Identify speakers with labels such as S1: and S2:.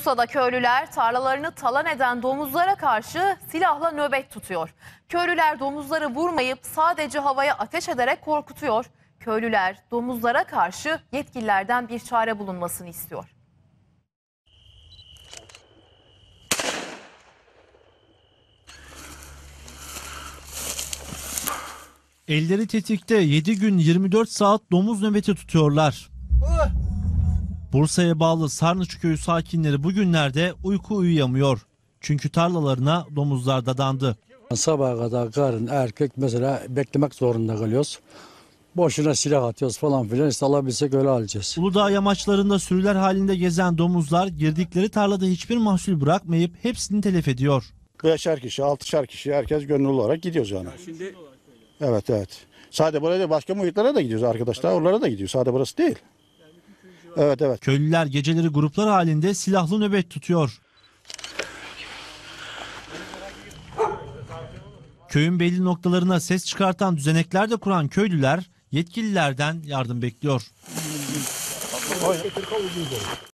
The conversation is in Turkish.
S1: Bursa'da köylüler tarlalarını talan eden domuzlara karşı silahla nöbet tutuyor. Köylüler domuzları vurmayıp sadece havaya ateş ederek korkutuyor. Köylüler domuzlara karşı yetkililerden bir çare bulunmasını istiyor.
S2: Elleri tetikte 7 gün 24 saat domuz nöbeti tutuyorlar. Bursa'ya bağlı Sarnıç köyü sakinleri bugünlerde uyku uyuyamıyor. Çünkü tarlalarına domuzlar dadandı.
S3: Sabaha kadar karın erkek mesela beklemek zorunda kalıyoruz. Boşuna silah atıyoruz falan filan işte alabilsek öyle alacağız.
S2: Uludağ yamaçlarında sürüler halinde gezen domuzlar girdikleri tarlada hiçbir mahsul bırakmayıp hepsini telef ediyor.
S4: Beşer kişi, altışar kişi herkes gönüllü olarak gidiyoruz yani. Evet evet. Sadece buraya değil başka muhitlere de gidiyoruz arkadaşlar. Oralara da gidiyoruz. Sadece burası değil. Evet evet.
S2: Köylüler geceleri gruplar halinde silahlı nöbet tutuyor. Köyün belli noktalarına ses çıkartan düzenekler de kuran köylüler yetkililerden yardım bekliyor.